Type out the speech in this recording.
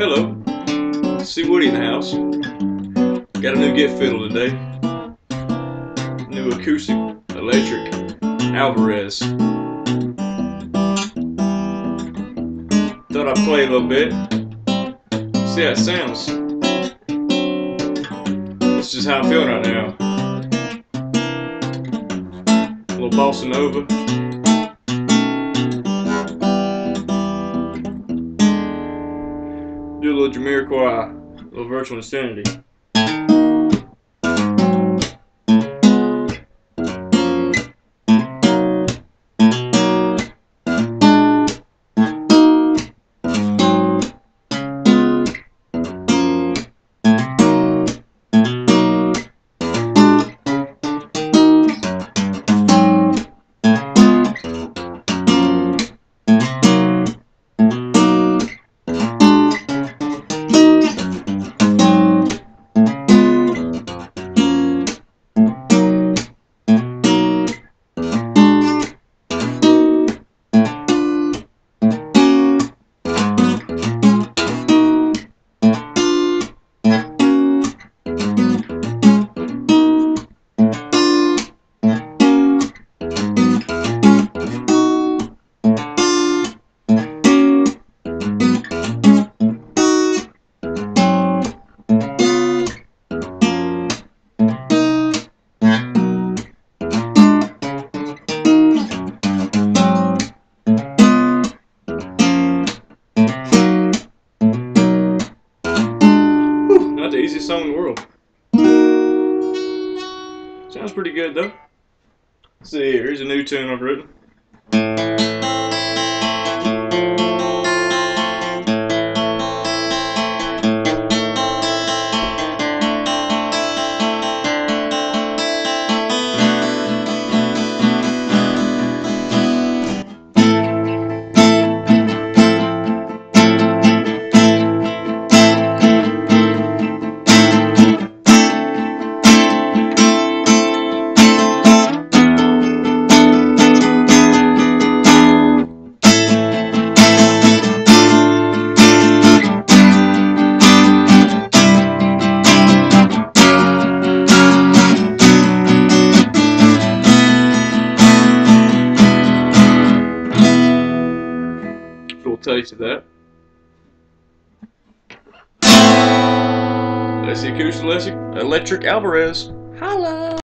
Hello, CWoody in the house. Got a new gift fiddle today. New acoustic electric Alvarez. Thought I'd play a little bit. See how it sounds. This is how I'm feeling right now. A little bossa nova. Jamiroquai, little virtual insanity. Not the easiest song in the world. Sounds pretty good though. Let's see, here's a new tune I've written. Taste of that. That's the acoustic electric Alvarez. Holla!